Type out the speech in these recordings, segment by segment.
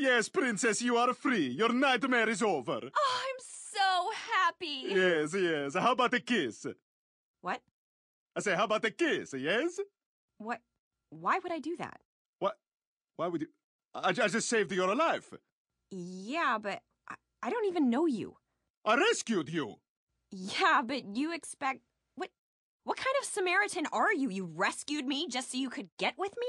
Yes, princess, you are free. Your nightmare is over. Oh, I'm so happy. Yes, yes. How about a kiss? What? I say, how about a kiss, yes? What? Why would I do that? What? Why would you? I, I just saved your life. Yeah, but I, I don't even know you. I rescued you. Yeah, but you expect. What? What kind of Samaritan are you? You rescued me just so you could get with me?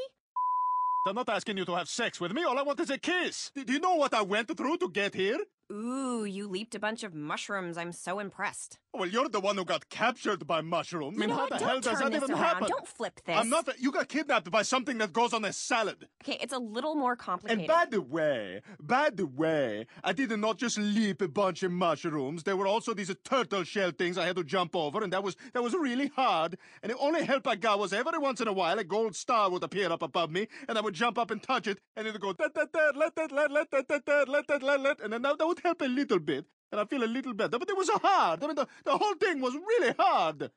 I'm not asking you to have sex with me. All I want is a kiss. Do do you know what I went through to get here? Ooh, you leaped a bunch of mushrooms. I'm so impressed. Well, you're the one who got captured by mushrooms. I mean, you know how what? the Don't hell does turn that this even around. happen? Don't flip this. I'm not. That you got kidnapped by something that goes on a salad. Okay, it's a little more complicated. And by the way, by the way, I did not just leap a bunch of mushrooms. There were also these turtle shell things I had to jump over, and that was that was really hard. And the only help I got was every once in a while a gold star would appear up above me, and I would jump up and touch it, and it would go da da da let that let let that that that let that let let, and then that, that help a little bit, and I feel a little better. But it was hard. I mean, the, the whole thing was really hard.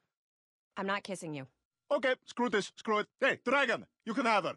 I'm not kissing you. Okay, screw this, screw it. Hey, dragon, you can have her.